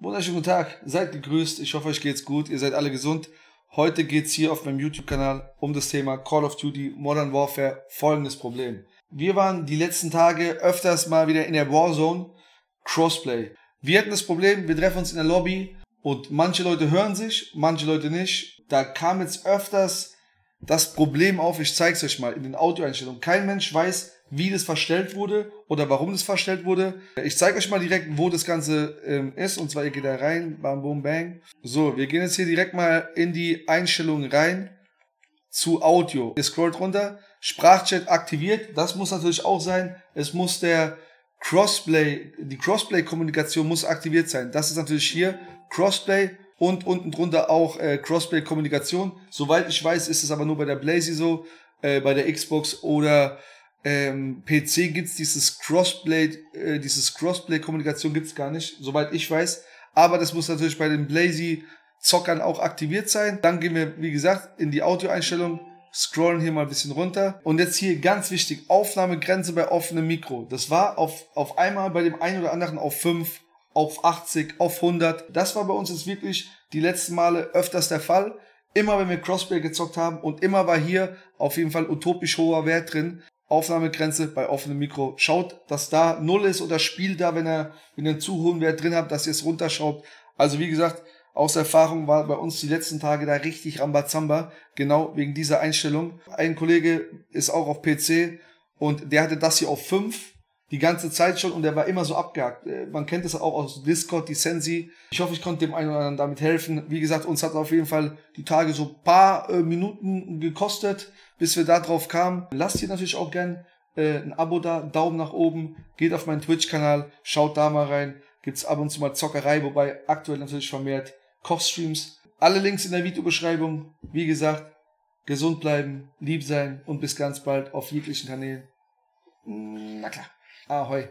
Wunderschönen guten Tag, seid gegrüßt. Ich hoffe, euch geht's gut. Ihr seid alle gesund. Heute geht's hier auf meinem YouTube-Kanal um das Thema Call of Duty Modern Warfare. Folgendes Problem. Wir waren die letzten Tage öfters mal wieder in der Warzone Crossplay. Wir hatten das Problem, wir treffen uns in der Lobby und manche Leute hören sich, manche Leute nicht. Da kam jetzt öfters das Problem auf, ich zeig's euch mal in den Audioeinstellungen. Kein Mensch weiß, wie das verstellt wurde oder warum das verstellt wurde. Ich zeige euch mal direkt, wo das Ganze ähm, ist. Und zwar, ihr geht da rein, bam, boom, bang. So, wir gehen jetzt hier direkt mal in die Einstellungen rein zu Audio. Ihr scrollt runter, Sprachchat aktiviert. Das muss natürlich auch sein. Es muss der Crossplay, die Crossplay-Kommunikation muss aktiviert sein. Das ist natürlich hier Crossplay und unten drunter auch äh, Crossplay-Kommunikation. Soweit ich weiß, ist es aber nur bei der Blazy so, äh, bei der Xbox oder ähm, PC gibt's dieses Crossplay, äh, dieses Crossplay-Kommunikation gibt's gar nicht, soweit ich weiß. Aber das muss natürlich bei den Blazy Zockern auch aktiviert sein. Dann gehen wir, wie gesagt, in die Audioeinstellung, scrollen hier mal ein bisschen runter. Und jetzt hier ganz wichtig, Aufnahmegrenze bei offenem Mikro. Das war auf, auf einmal bei dem einen oder anderen auf 5, auf 80, auf 100. Das war bei uns jetzt wirklich die letzten Male öfters der Fall. Immer wenn wir Crossplay gezockt haben und immer war hier auf jeden Fall utopisch hoher Wert drin. Aufnahmegrenze bei offenem Mikro. Schaut, dass da null ist oder spielt da, wenn er, wenn ihr einen zu hohen Wert drin habt, dass ihr es runterschaut. Also wie gesagt, aus Erfahrung war bei uns die letzten Tage da richtig Rambazamba, genau wegen dieser Einstellung. Ein Kollege ist auch auf PC und der hatte das hier auf 5 die ganze Zeit schon und der war immer so abgehakt. Äh, man kennt es auch aus Discord, die Sensi. Ich hoffe, ich konnte dem einen oder anderen damit helfen. Wie gesagt, uns hat auf jeden Fall die Tage so paar äh, Minuten gekostet, bis wir da drauf kamen. Lasst ihr natürlich auch gern äh, ein Abo da, Daumen nach oben, geht auf meinen Twitch-Kanal, schaut da mal rein. Gibt's ab und zu mal Zockerei, wobei aktuell natürlich vermehrt Kochstreams. Alle Links in der Videobeschreibung. Wie gesagt, gesund bleiben, lieb sein und bis ganz bald auf jeglichen Kanälen. Na klar. 安徽。